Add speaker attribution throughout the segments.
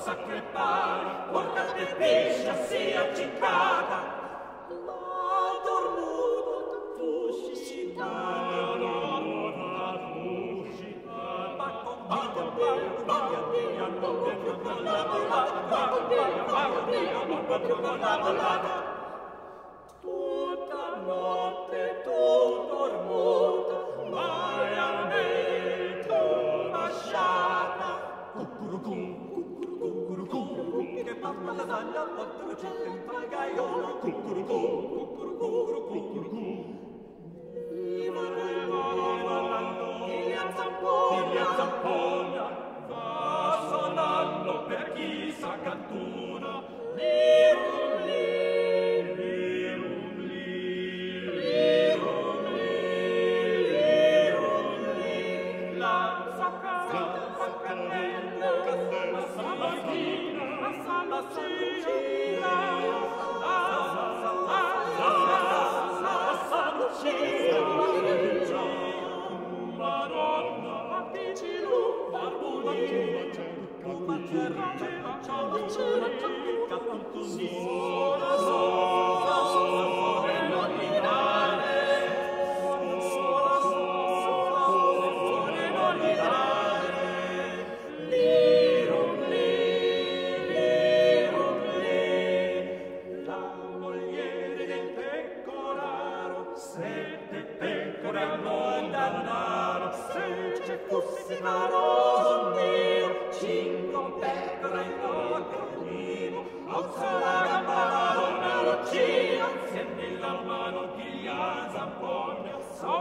Speaker 1: ossa che pari, portate pesce a se accecata. ma dormuta fuscitata, la fuscitata, ma con vita mia, via mia, non più con la volata, ma con via, via mia, non più con la volata. 요 꾹꾹꾹 꾹꾹꾹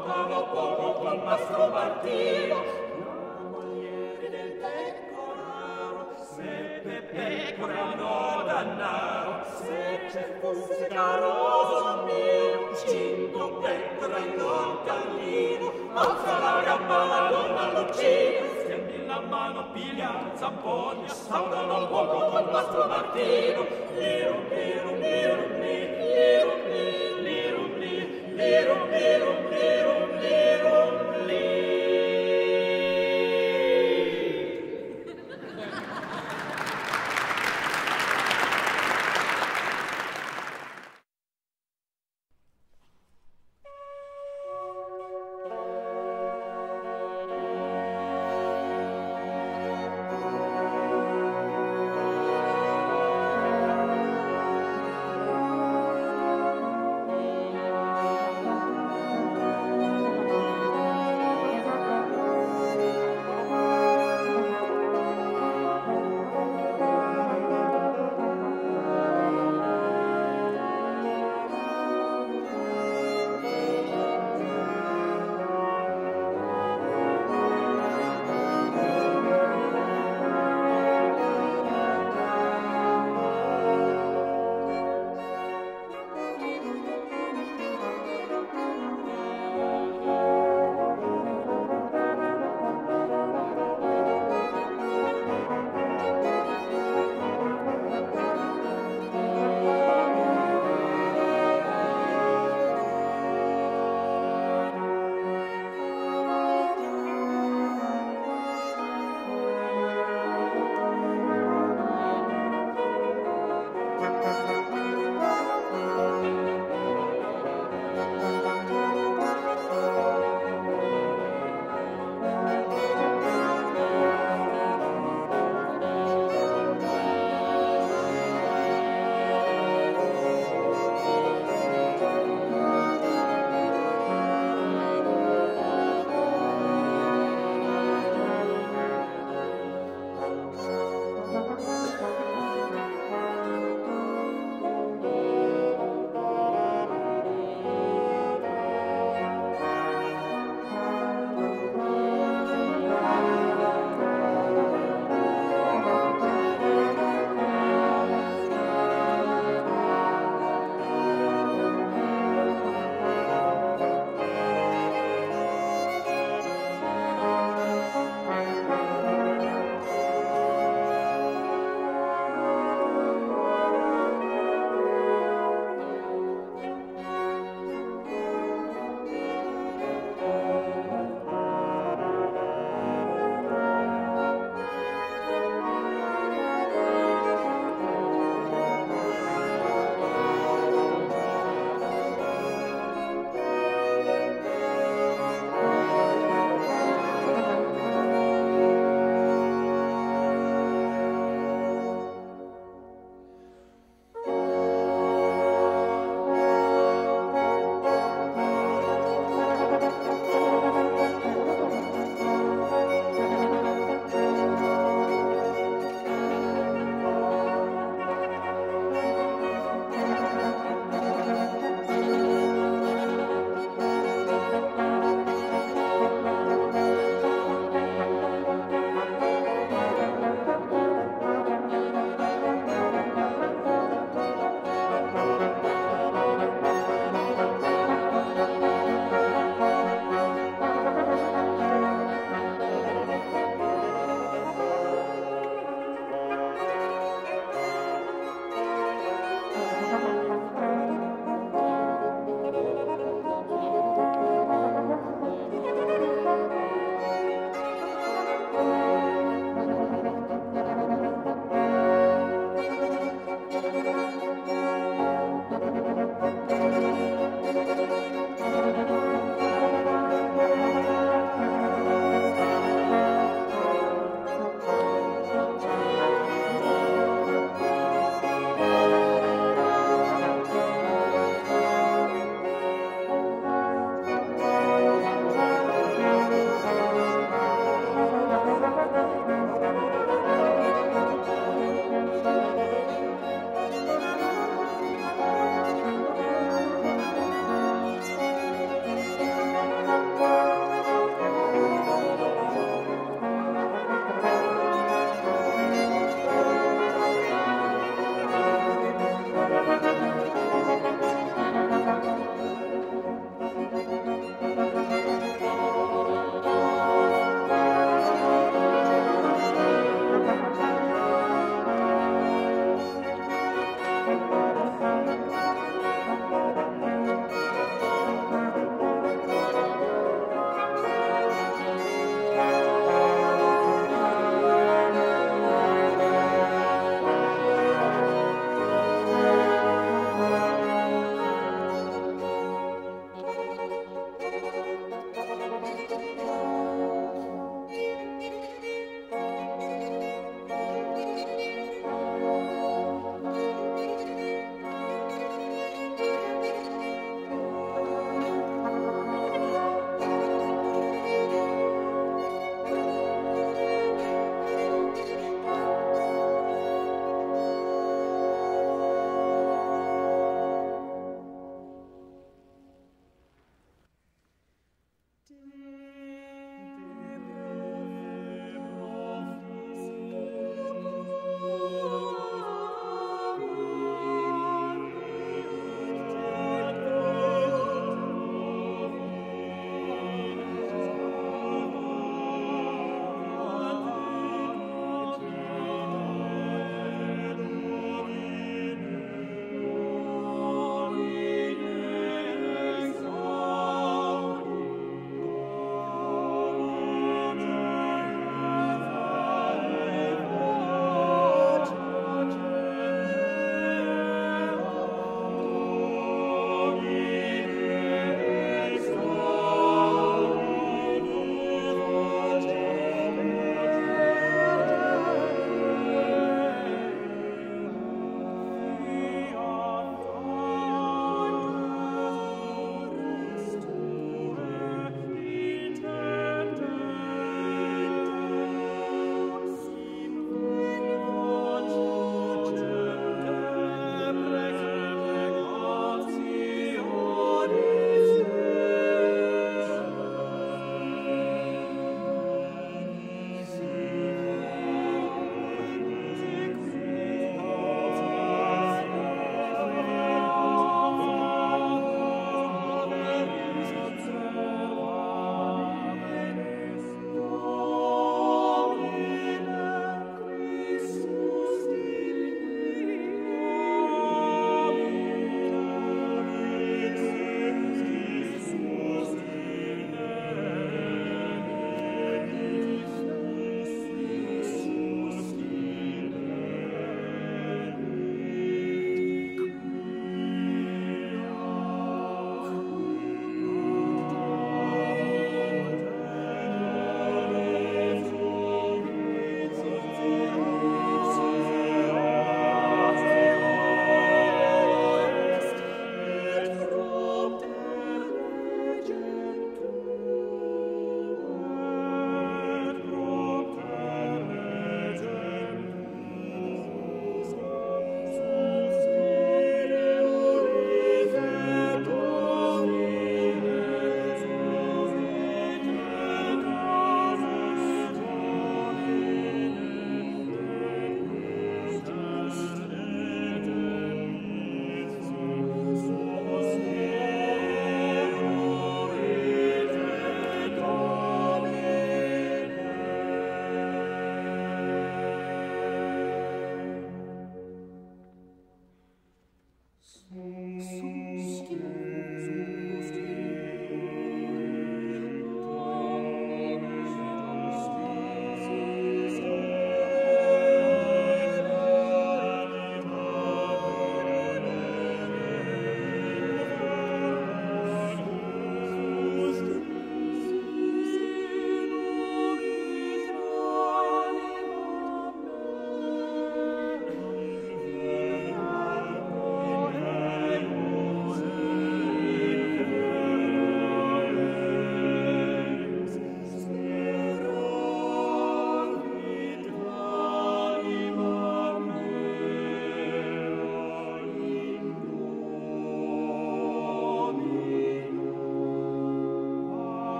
Speaker 1: pagano poco col mastro Martino, la mogliere del pecoraro, seppe pecora no dannaro, se c'è fosse caroso mio, cinto pecora in lontanino, alza la gamba la donna Lucina, stendi la mano, piglia, zampogna, saudano poco col mastro Martino,